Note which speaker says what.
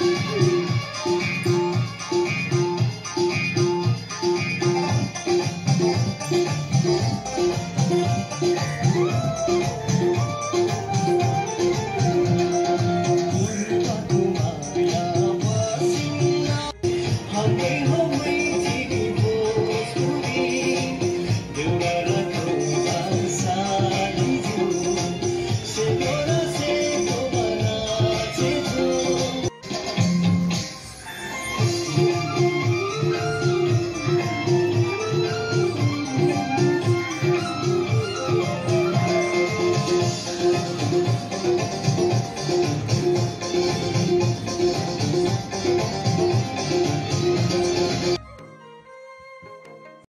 Speaker 1: Música